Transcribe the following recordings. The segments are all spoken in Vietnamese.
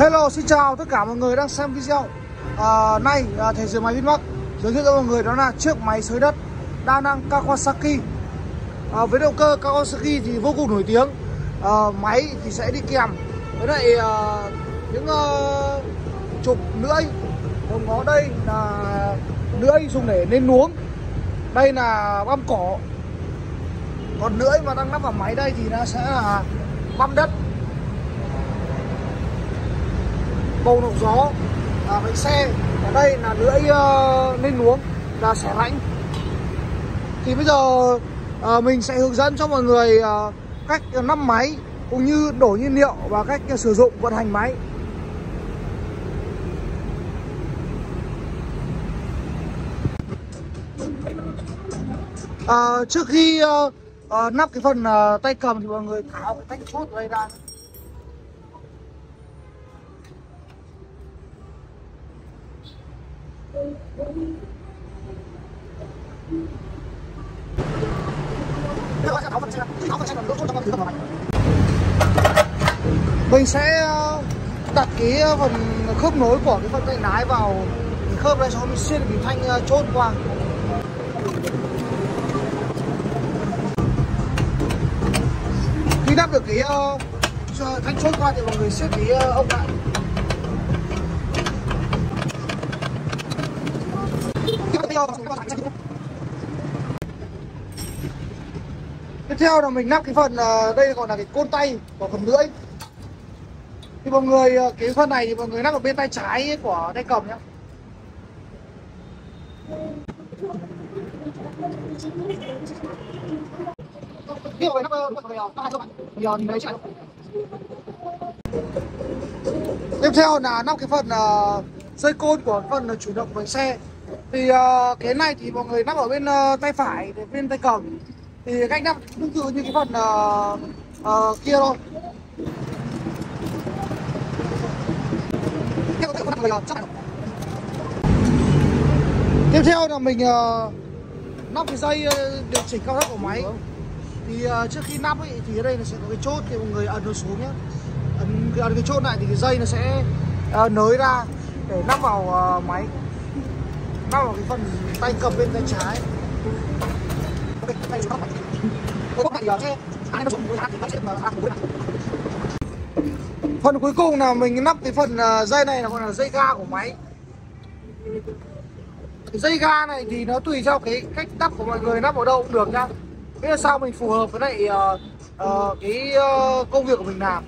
Hello, xin chào tất cả mọi người đang xem video. À, Nay, à, Thế giới máy Vinmark Giới thiệu cho mọi người đó là chiếc máy xới đất đa năng Kawasaki. À, Với động cơ Kawasaki thì vô cùng nổi tiếng. À, Máy thì sẽ đi kèm Với lại à, những à, trục lưỡi. Còn có đây là lưỡi dùng để lên nuống Đây là băm cỏ Còn lưỡi mà đang lắp vào máy đây thì nó sẽ là băm đất. Bầu nổ gió. À, bánh xe ở đây là lưỡi ờ, uh, lên luống là xẻ rãnh. Thì bây giờ uh, mình sẽ hướng dẫn cho mọi người uh, cách nắp máy cũng như đổ nhiên liệu và cách uh, sử dụng vận hành máy. À, trước khi uh, uh, nắp cái phần uh, tay cầm thì mọi người tháo cái tách chốt ở đây ra. Mình sẽ ờ, đặt cái ờ, phần khớp nối của cái phần tay lái vào cái khớp này sau mình xuyên cái thanh ờ, chốt qua. Khi đắp được cái thanh chốt qua thì mọi người xuyên cái ông lại tiếp theo là mình nắp cái phần ờ, đây còn là cái côn tay của phần lưỡi. Thì mọi người ờ, cái phần này thì mọi người nắp ở bên tay trái của tay cầm nhá. Ờ, Tiếp theo là nắp cái phần uh, dây côn của phần chủ động bánh xe. Thì uh, cái này thì mọi người nắp ở bên uh, tay phải để bên tay cầm thì cách nắp tương tự như cái phần uh, uh, kia thôi. Tiếp theo là mình ờ, uh, nắp cái dây điều chỉnh cao thấp của máy. Thì uh, trước khi nắp ấy, thì ở đây nó sẽ có cái chốt thì mọi người ấn nó xuống nhé ấn, ấn cái chốt này thì cái dây nó sẽ uh, nới ra để nắp vào uh, máy. Nắp vào cái phần tay cầm bên tay trái phần cuối cùng là mình nắp cái phần à, dây này là gọi là dây ga của máy. Cái dây ga này thì nó tùy theo cái cách nắp của mọi người nắp ở đâu cũng được nhá. Biết là sao mình phù hợp với lại uh, uh, cái uh, công việc của mình làm.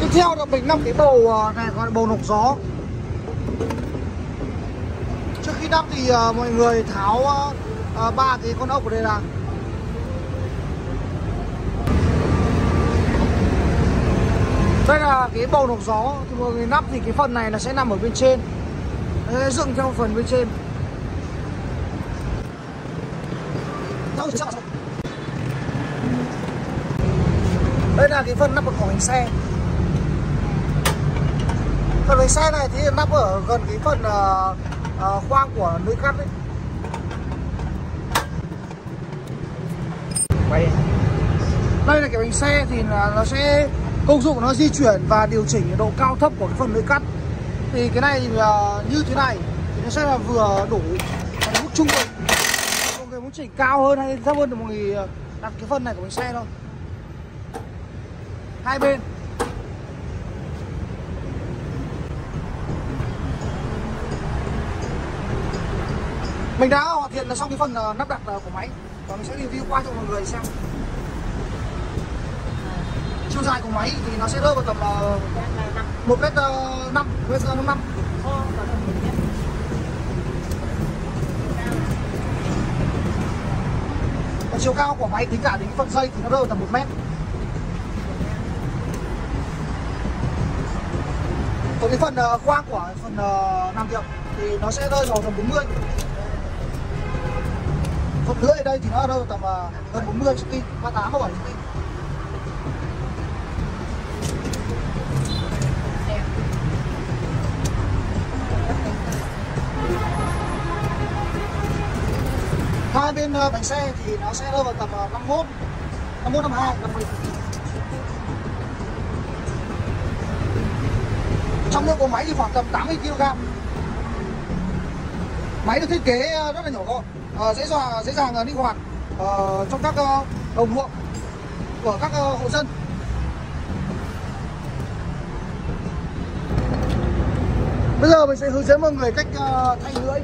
Tiếp theo là mình nắp cái bầu uh, này gọi là bầu nọc gió khi đắp thì uh, mọi người tháo ờ, ờ, ba uh, cái con ốc ở đây ra. Đây là cái bầu nọc gió. Thì mọi người nắp thì cái phần này nó sẽ nằm ở bên trên. Nó sẽ dựng theo phần bên trên. Đây là cái phần nắp cổ bánh xe. Phần bánh xe này thì nắp ở gần cái phần uh, uh, khoang của lưỡi cắt đấy đây là cái bánh xe thì là nó sẽ công dụng nó di chuyển và điều chỉnh độ cao thấp của cái phần lưỡi cắt thì cái này là như thế này thì nó sẽ là vừa đủ mức trung bình. Còn người muốn chỉnh cao hơn hay thấp hơn thì mọi người đặt cái phần này của bánh xe thôi. Hai bên. Mình đã hoàn thiện là xong cái phần ờ, lắp đặt ờ, của máy. Và mình sẽ review qua cho mọi người xem. Chiều dài của máy thì nó sẽ rơi vào tầm ờ, một mét năm mét năm và chiều cao của máy tính cả đến phần dây thì nó rơi vào tầm một mét. Còn cái phần khoang của phần làm việc thì nó sẽ rơi vào tầm 40 một lưỡi đây thì nó đâu? Tầm à, gần 40 chữ pin, 38 không phải chữ pin. hai bên à, bánh xe thì nó sẽ rơi vào tầm 51 51 52 50 trong nước của máy thì khoảng tầm 80 kg máy được thiết kế ờ, rất là nhỏ gọn à, ờ, dễ dàng dễ dàng linh hoạt à, trong các ờ, đồng ruộng của các hộ dân. Bây giờ mình sẽ hướng dẫn mọi người cách thay lưỡi.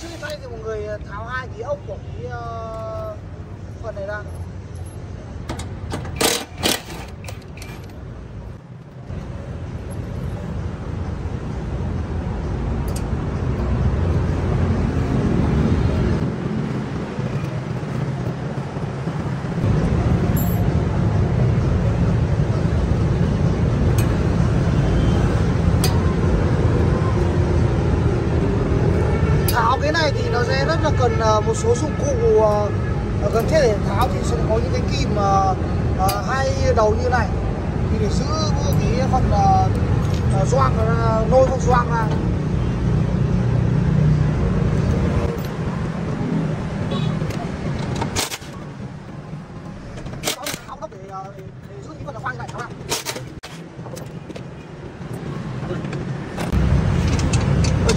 Trước khi thay thì mọi người tháo hai cái ốc của cái phần này ra. Cần à, một số dụng cụ à, à, cần thiết để tháo thì sẽ có những cái kìm hai đầu như này. Thì để giữ cái phần doang nôi không doang ra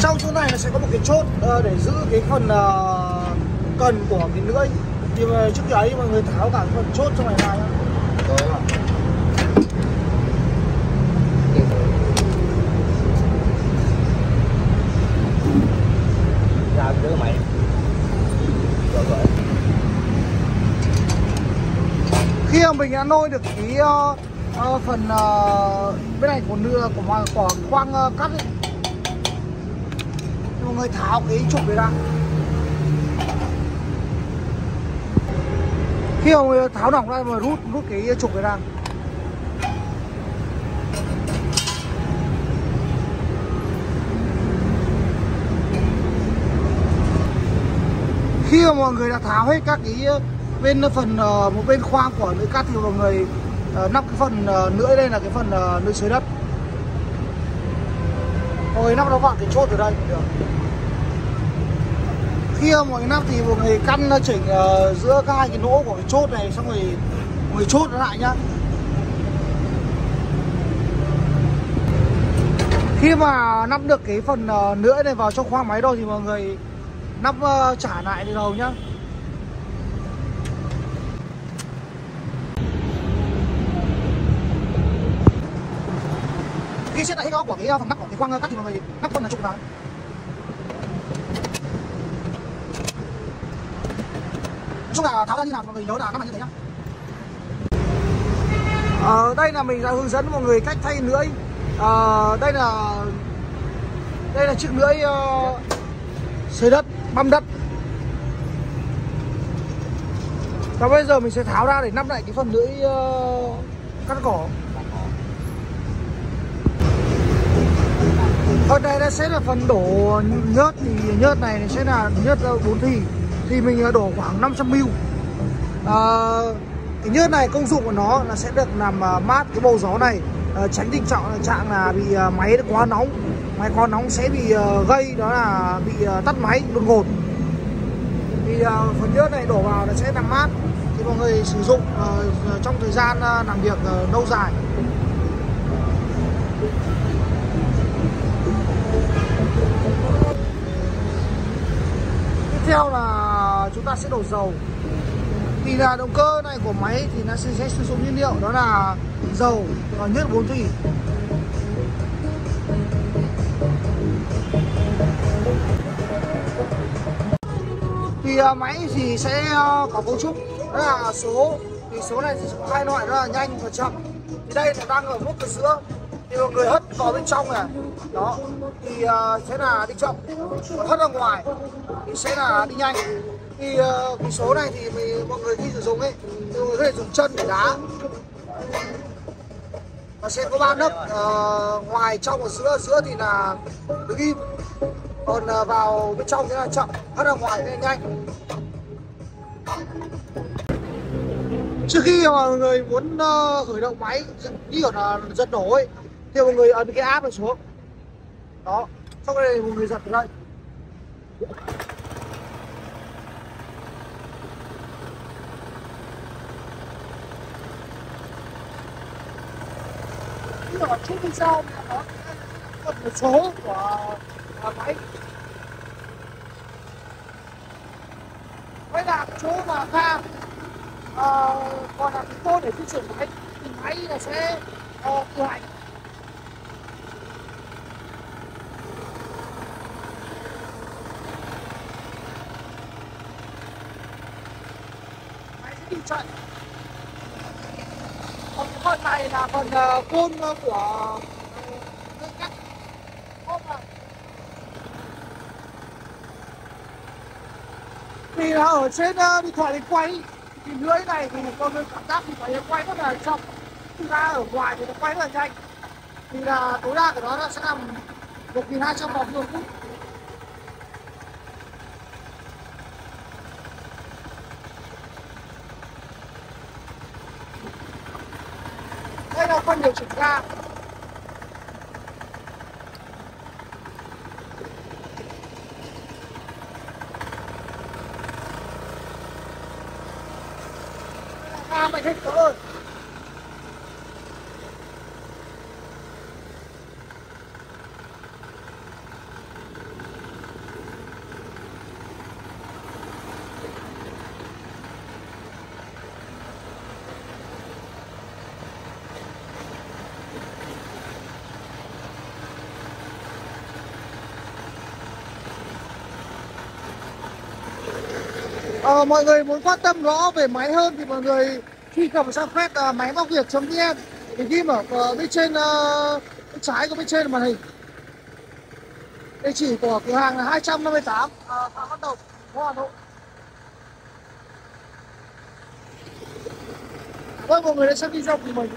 trong chỗ này nó sẽ có một cái chốt uh, để giữ cái phần uh, cần của cái lưỡi thì mà trước khi ấy mọi người tháo cả phần chốt trong này ra nhá ra đứa mày. Rồi rồi. Khi mà mình đã nôi được cái uh, uh, phần uh, bên này của nưa của của khoang uh, cắt ấy, người tháo cái trục này ra. Khi ông tháo nòng ra mà rút rút cái trục này ra. Khi mà mọi người đã tháo hết các cái ờ, bên phần ờ, một bên khoang của lưỡi cắt thì mọi người ờ, nắp cái phần lưỡi đây là cái phần uh, lưỡi dưới đất. Mọi người nắp nó vào cái chốt ở đây được khi mọi nắp thì một người căn ờ, chỉnh uh, giữa các hai cái nỗ của cái chốt này xong rồi người chốt nó lại nhá. Khi mà nắp được cái phần ờ, uh, nữa này vào trong khoang máy rồi thì mọi người nắp uh, trả lại từ đầu nhá. Khi xét lại góc của cái phần nắp của cái khoang cắt thì mọi người nắp phần là trục vào. Chung là tháo ra như nào mọi người nhớ là các bạn như thế nhá. Ở ờ, đây là mình đã hướng dẫn mọi người cách thay lưỡi. À, đây là đây là chiếc lưỡi ờ, uh, xới đất băm đất. Và bây giờ mình sẽ tháo ra để nắp lại cái phần lưỡi uh, cắt cỏ. Ở đây sẽ là phần đổ nhớt thì nhớt này sẽ là nhớt bốn thì thì mình à, đổ khoảng 500 ml. À, cái nhớt này công dụng của nó là sẽ được làm à, mát cái bầu gió này à, tránh tình trạng trạng là bị à, máy quá nóng. Máy quá nóng sẽ bị gây đó là bị tắt máy đột ngột. Thì phần nhớt này đổ vào nó sẽ làm mát thì mọi người sử dụng trong thời gian làm việc lâu dài. Tiếp theo là chúng ta sẽ đổ dầu. Vì là động cơ này của máy thì nó sẽ, sẽ sử dụng nhiên liệu đó là dầu và nhớt bốn thủy. Thì uh, máy thì sẽ uh, có cấu trúc đó là số thì số này thì có hai loại đó là nhanh và chậm. Thì đây là đang ở mức ở giữa thì mọi người hất vào bên trong này. Đó thì uh, sẽ là đi chậm còn hất ra ngoài thì sẽ là đi nhanh thì uh, ờ, cái số này thì mình, mọi người khi sử dụng ấy thì mọi người có thể dùng chân để đá. Và sẽ có ba nấc uh, ngoài trong và giữa giữa thì là đứng im. Còn uh, vào bên trong thì là chậm hất ra ngoài thì nhanh. Trước khi mà mọi người muốn uh, khởi động máy như kiểu là giật nổ ấy thì mọi người ấn cái áp này xuống. Đó sau đây mọi người giật ở nhưng mà trước khi sao nó một số của máy, máy với chỗ mà ga à, ờ, còn là cái cô để di chuyển máy thì máy là sẽ uh, tự hành. Máy sẽ đi phần này là phần uh, côn của uh, cắt thì là ở trên uh, điện thoại thì quay thì lưỡi này thì con cảm giác thì phải quay rất là chậm. Ra ở ngoài thì nó quay rất là nhanh. Thì là tối đa của nó là sẽ là 1200 vòng một phút đây là phần điều chỉnh ga ga ơi Ờ, mọi người muốn quan tâm rõ về máy hơn thì mọi người khi cầm sang phép uh, máy móc việt.vn thì ghi mở uh, bên trên uh, bên trái của bên trên màn hình. Địa chỉ của cửa hàng là 258 uh, à, Phạm Văn Đồng, Hà Nội. Vâng, mọi người đã xem video của mình.